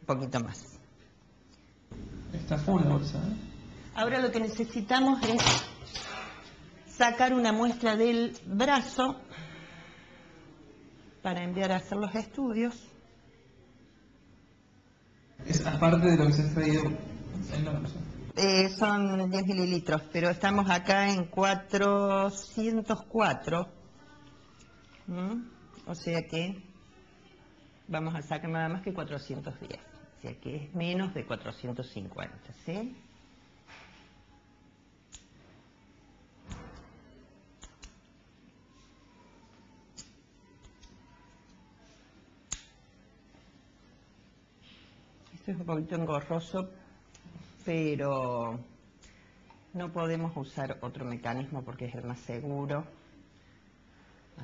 un poquito más. Está full bolsa, ¿eh? Ahora lo que necesitamos es sacar una muestra del brazo para enviar a hacer los estudios. Es aparte de lo que se ha extraído en la bolsa. Eh, son 10 mililitros, pero estamos acá en 404. ¿Mm? O sea que vamos a sacar nada más que 410. O sea que es menos de 450, ¿sí? Esto es un poquito engorroso, pero no podemos usar otro mecanismo porque es el más seguro.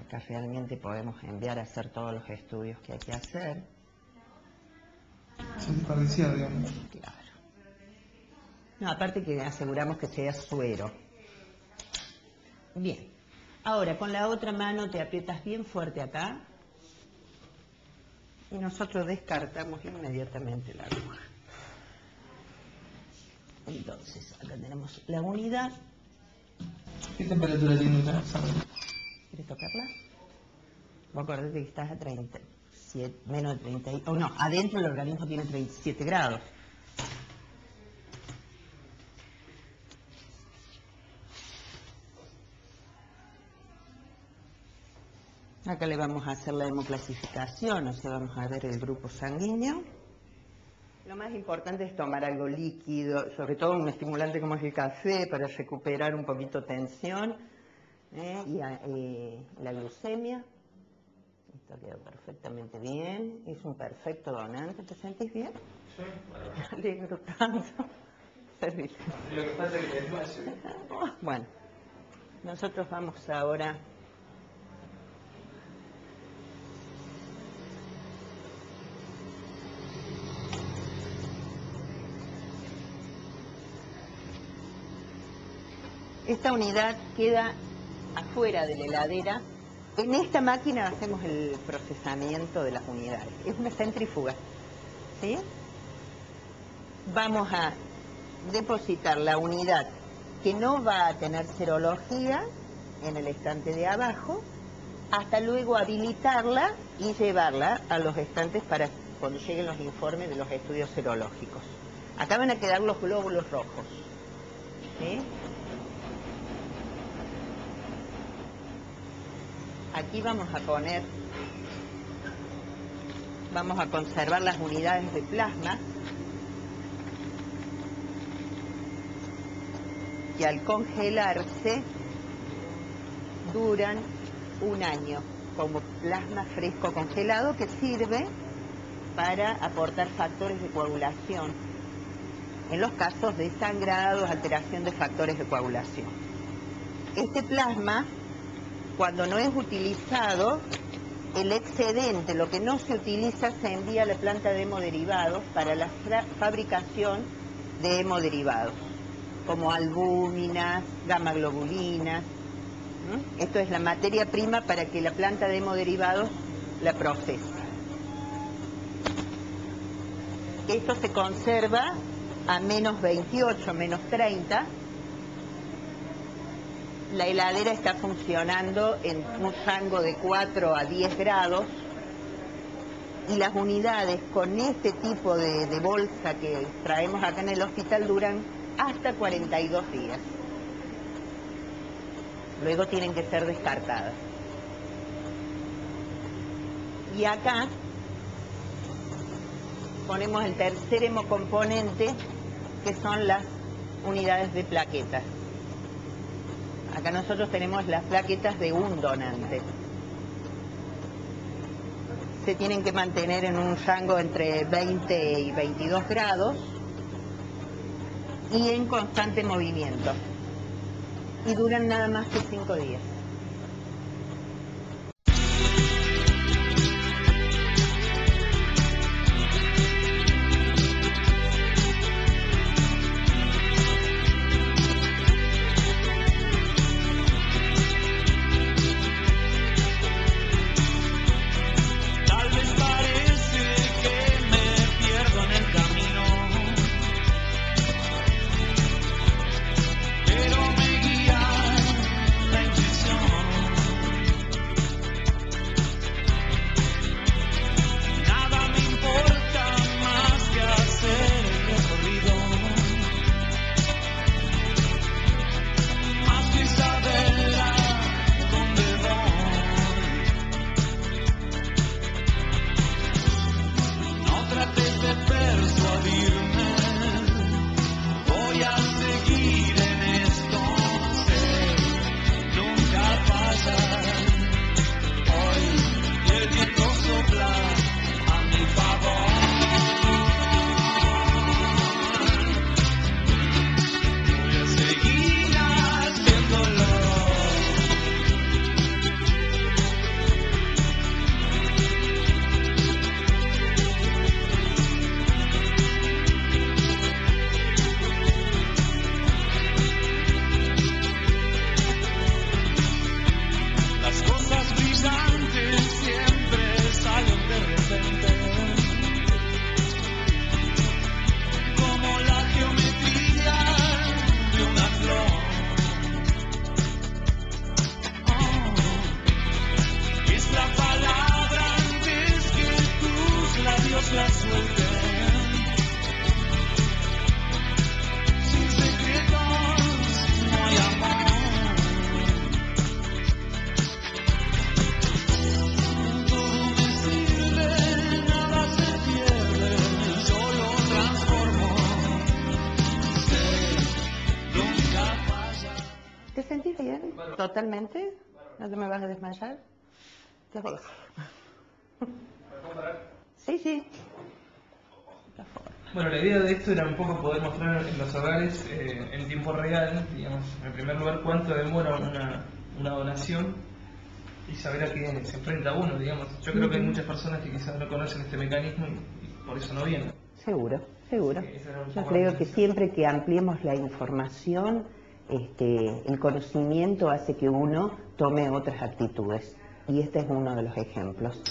Acá realmente podemos enviar a hacer todos los estudios que hay que hacer. Se desperdicia, digamos. Claro. No, aparte que aseguramos que sea suero. Bien. Ahora, con la otra mano te aprietas bien fuerte acá y nosotros descartamos inmediatamente la aguja. Entonces, acá tenemos la unidad. ¿Qué temperatura tiene sangre? ¿Quieres tocarla? Vos acordate que estás a 37, menos de 30, y- o no, adentro el organismo tiene 37 grados. Acá le vamos a hacer la hemoclasificación, o sea, vamos a ver el grupo sanguíneo. Lo más importante es tomar algo líquido, sobre todo un estimulante como es el café, para recuperar un poquito tensión ¿eh? y a- eh, la glucemia. Esto quedó perfectamente bien, es un perfecto donante, ¿te sentís bien? Sí. Me alegro tanto. Lo que pasa es que. Bueno, nosotros vamos ahora Esta unidad queda afuera de la heladera. En esta máquina hacemos el procesamiento de las unidades. Es una centrífuga. ¿Sí? Vamos a depositar la unidad que no va a tener serología en el estante de abajo, hasta luego habilitarla y llevarla a los estantes para cuando lleguen los informes de los estudios serológicos. Acá van a quedar los glóbulos rojos. ¿sí? Aquí vamos a poner, vamos a conservar las unidades de plasma que al congelarse duran un año como plasma fresco congelado que sirve para aportar factores de coagulación en los casos de sangrados, alteración de factores de coagulación. Este plasma, cuando no es utilizado, el excedente, lo que no se utiliza, se envía a la planta de hemoderivados para la fabricación de hemoderivados, como albúminas, gamma globulinas. Esto es la materia prima para que la planta de hemoderivados la procese. Esto se conserva a menos 28, menos 30. La heladera está funcionando en un rango de 4 a 10 grados y las unidades con este tipo de, bolsa que traemos acá en el hospital duran hasta 42 días. Luego tienen que ser descartadas. Y acá ponemos el tercer hemocomponente, que son las unidades de plaquetas. Acá nosotros tenemos las plaquetas de un donante. Se tienen que mantener en un rango entre 20 y 22 grados y en constante movimiento. Y duran nada más que 5 días. ¿Totalmente? ¿No te me vas a desmayar? Te voy. Sí, sí. Bueno, la idea de esto era un poco poder mostrar en los hogares eh, en tiempo real, digamos, en primer lugar, cuánto demora una, una donación y saber a qué se enfrenta uno, digamos. Yo creo que hay muchas personas que quizás no conocen este mecanismo y, por eso no vienen. Seguro, seguro. Sí, Yo creo que siempre que ampliemos la información, este, el conocimiento hace que uno tome otras actitudes. Y este es uno de los ejemplos.